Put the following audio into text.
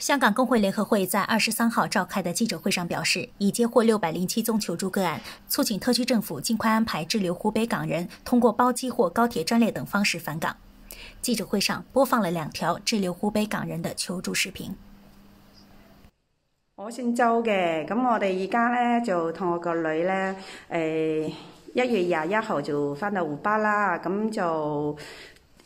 香港工会联合会在二十三号召开的记者会上表示，已接获六百零七宗求助个案，促请特区政府尽快安排滞留湖北港人通过包机或高铁专列等方式返港。记者会上播放了两条滞留湖北港人的求助视频。我姓周嘅，咁我哋而家咧就同我个女咧，诶一月廿一号就翻到湖北啦，咁就。